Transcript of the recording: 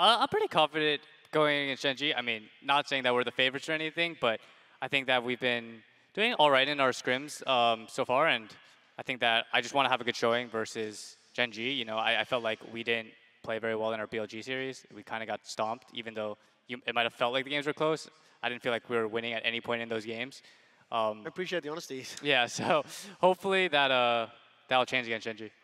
Uh, I'm pretty confident going against Gen.G. I mean, not saying that we're the favorites or anything, but I think that we've been doing all right in our scrims um, so far, and I think that I just want to have a good showing versus Gen.G. You know, I, I felt like we didn't play very well in our BLG series. We kind of got stomped, even though you, it might have felt like the games were close. I didn't feel like we were winning at any point in those games. Um, I appreciate the honesty. yeah, so hopefully that uh, that'll change against Gen.G.